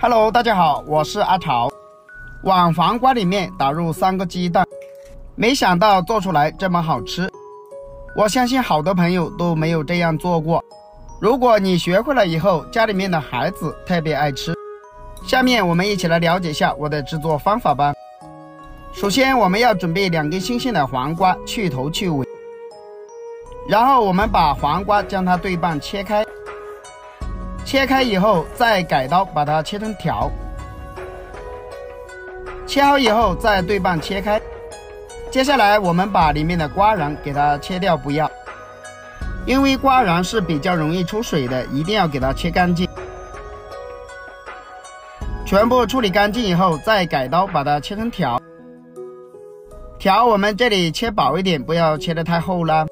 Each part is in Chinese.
Hello，大家好，我是阿潮。往黄瓜里面打入三个鸡蛋，没想到做出来这么好吃。我相信好多朋友都没有这样做过。如果你学会了以后，家里面的孩子特别爱吃。下面我们一起来了解一下我的制作方法吧。首先，我们要准备两根新鲜的黄瓜，去头去尾。然后我们把黄瓜将它对半切开，切开以后再改刀把它切成条。切好以后再对半切开。接下来我们把里面的瓜瓤给它切掉，不要，因为瓜瓤是比较容易出水的，一定要给它切干净。全部处理干净以后再改刀把它切成条。条我们这里切薄一点，不要切的太厚了。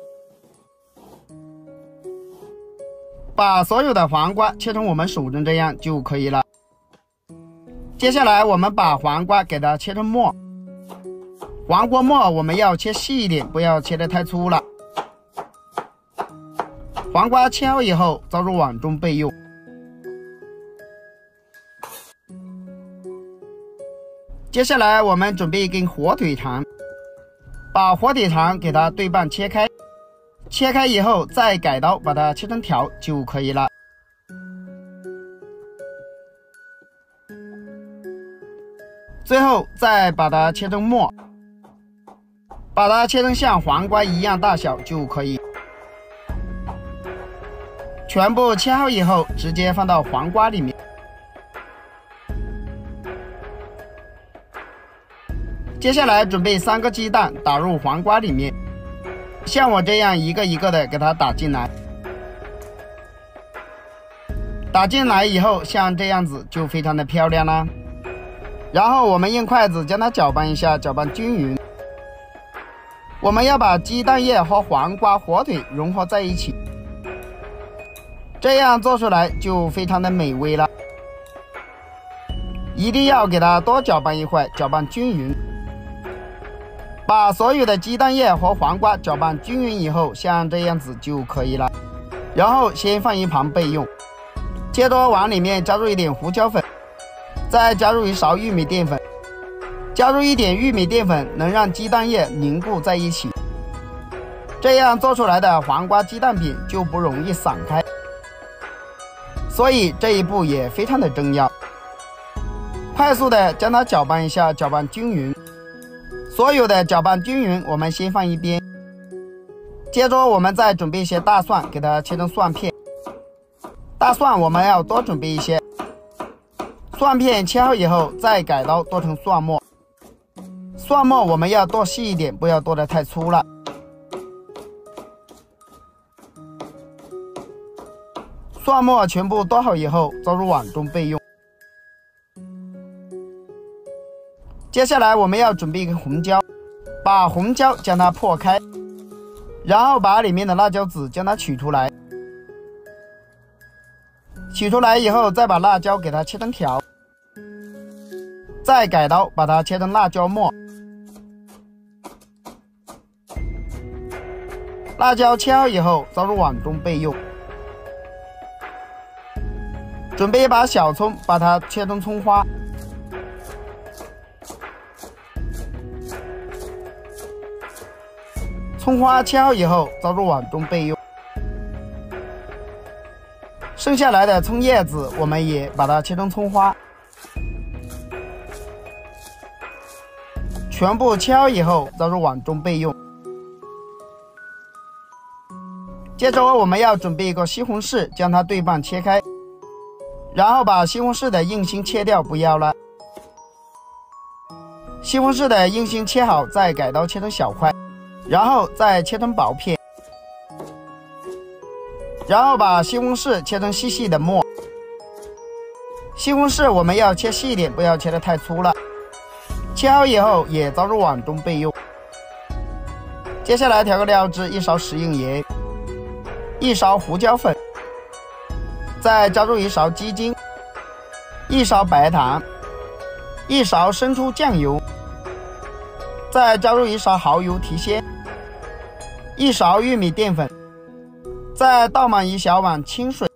把所有的黄瓜切成我们手中这样就可以了。接下来我们把黄瓜给它切成末，黄瓜末我们要切细一点，不要切的太粗了。黄瓜切好以后装入碗中备用。接下来我们准备一根火腿肠，把火腿肠给它对半切开。切开以后，再改刀把它切成条就可以了。最后再把它切成末，把它切成像黄瓜一样大小就可以。全部切好以后，直接放到黄瓜里面。接下来准备三个鸡蛋，打入黄瓜里面。像我这样一个一个的给它打进来，打进来以后，像这样子就非常的漂亮啦。然后我们用筷子将它搅拌一下，搅拌均匀。我们要把鸡蛋液和黄瓜、火腿融合在一起，这样做出来就非常的美味了。一定要给它多搅拌一会，搅拌均匀。把所有的鸡蛋液和黄瓜搅拌均匀以后，像这样子就可以了。然后先放一旁备用。接着往里面加入一点胡椒粉，再加入一勺玉米淀粉。加入一点玉米淀粉能让鸡蛋液凝固在一起，这样做出来的黄瓜鸡蛋饼就不容易散开。所以这一步也非常的重要。快速的将它搅拌一下，搅拌均匀。所有的搅拌均匀，我们先放一边。接着，我们再准备一些大蒜，给它切成蒜片。大蒜我们要多准备一些。蒜片切好以后，再改刀剁成蒜末。蒜末我们要剁细一点，不要剁得太粗了。蒜末全部剁好以后，装入碗中备用。接下来我们要准备一个红椒，把红椒将它破开，然后把里面的辣椒籽将它取出来。取出来以后，再把辣椒给它切成条，再改刀把它切成辣椒末。辣椒切好以后，装入碗中备用。准备一把小葱，把它切成葱花。葱花切好以后，装入碗中备用。剩下来的葱叶子，我们也把它切成葱花。全部切好以后，装入碗中备用。接着我们要准备一个西红柿，将它对半切开，然后把西红柿的硬心切掉，不要了。西红柿的硬心切好，再改刀切成小块。然后再切成薄片，然后把西红柿切成细细的末。西红柿我们要切细一点，不要切的太粗了。切好以后也装入碗中备用。接下来调个料汁：一勺食用盐，一勺胡椒粉，再加入一勺鸡精，一勺白糖，一勺生抽酱油，再加入一勺蚝油提鲜。一勺玉米淀粉，再倒满一小碗清水，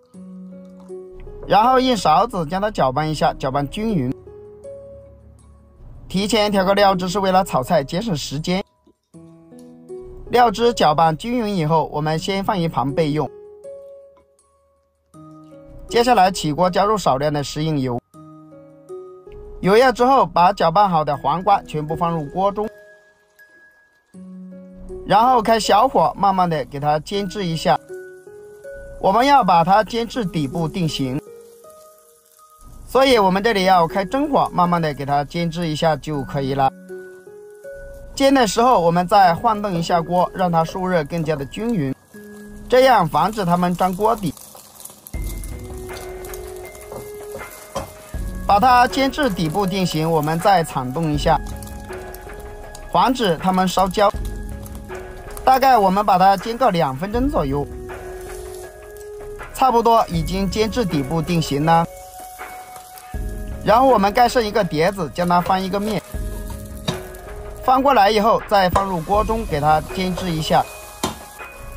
然后用勺子将它搅拌一下，搅拌均匀。提前调个料汁是为了炒菜节省时间。料汁搅拌均匀以后，我们先放一旁备用。接下来起锅加入少量的食用油，油热之后，把搅拌好的黄瓜全部放入锅中，然后开小火慢慢的给它煎制一下。我们要把它煎至底部定型，所以我们这里要开中火，慢慢的给它煎制一下就可以了。煎的时候，我们再晃动一下锅，让它受热更加的均匀，这样防止它们粘锅底。把它煎至底部定型，我们再铲动一下，防止它们烧焦。大概我们把它煎个两分钟左右，差不多已经煎至底部定型了。然后我们盖上一个碟子，将它翻一个面，翻过来以后再放入锅中给它煎制一下。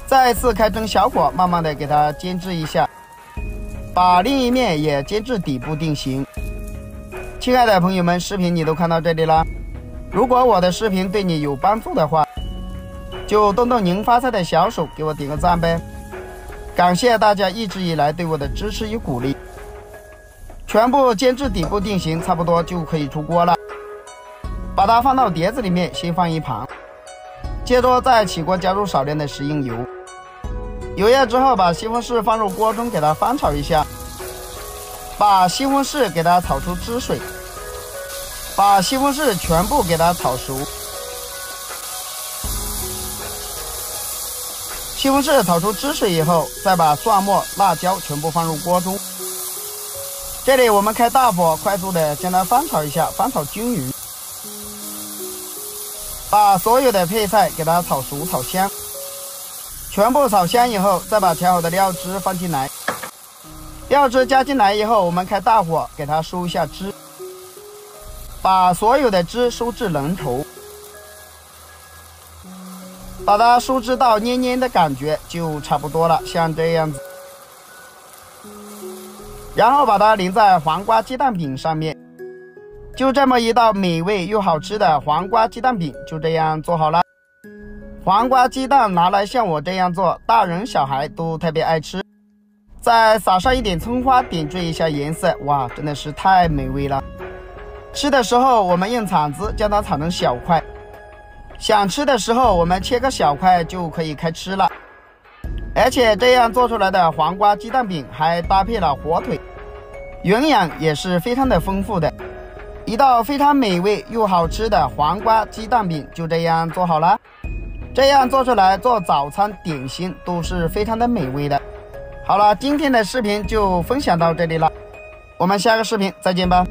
再次开中小火，慢慢的给它煎制一下，把另一面也煎至底部定型。亲爱的朋友们，视频你都看到这里了。如果我的视频对你有帮助的话，就动动您发财的小手，给我点个赞呗！感谢大家一直以来对我的支持与鼓励。全部煎至底部定型，差不多就可以出锅了。把它放到碟子里面，先放一旁。接着再起锅加入少量的食用油。油热之后，把西红柿放入锅中，给它翻炒一下。把西红柿给它炒出汁水，把西红柿全部给它炒熟。西红柿炒出汁水以后，再把蒜末、辣椒全部放入锅中。这里我们开大火，快速的将它翻炒一下，翻炒均匀。把所有的配菜给它炒熟、炒香。全部炒香以后，再把调好的料汁放进来。料汁加进来以后，我们开大火给它收一下汁，把所有的汁收至浓稠，把它收汁到黏黏的感觉就差不多了，像这样子。然后把它淋在黄瓜鸡蛋饼上面，就这么一道美味又好吃的黄瓜鸡蛋饼就这样做好了。黄瓜鸡蛋拿来像我这样做，大人小孩都特别爱吃。再撒上一点葱花，点缀一下颜色，哇，真的是太美味了！吃的时候，我们用铲子将它铲成小块；想吃的时候，我们切个小块就可以开吃了。而且这样做出来的黄瓜鸡蛋饼还搭配了火腿，营养也是非常的丰富的。一道非常美味又好吃的黄瓜鸡蛋饼就这样做好了。这样做出来做早餐点心都是非常的美味的。好了，今天的视频就分享到这里了，我们下个视频再见吧。